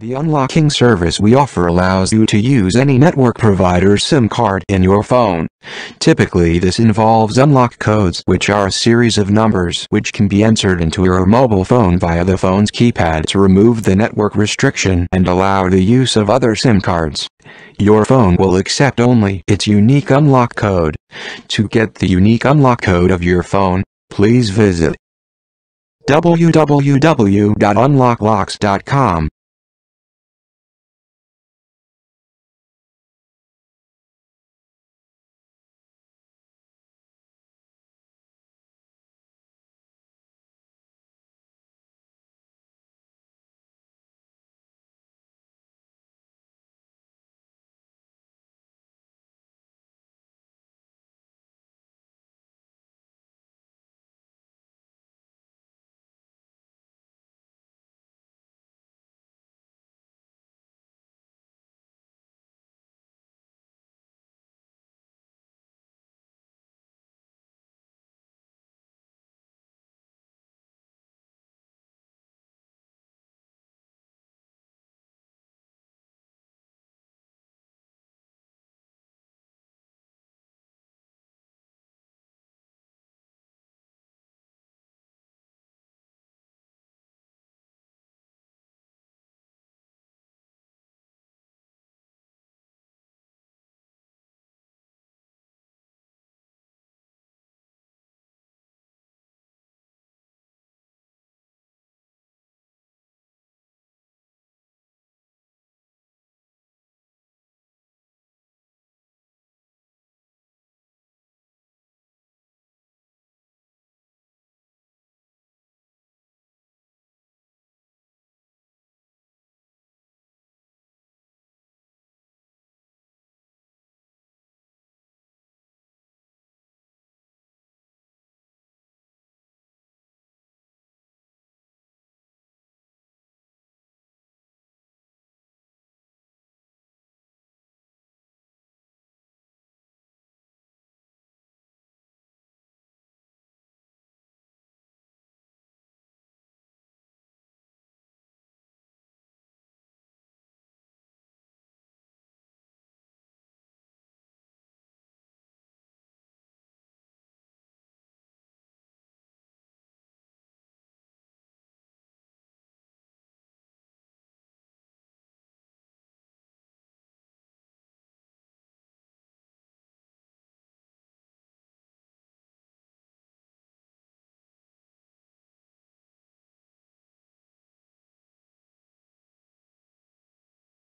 The unlocking service we offer allows you to use any network provider's SIM card in your phone. Typically this involves unlock codes which are a series of numbers which can be entered into your mobile phone via the phone's keypad to remove the network restriction and allow the use of other SIM cards. Your phone will accept only its unique unlock code. To get the unique unlock code of your phone, please visit www.unlocklocks.com.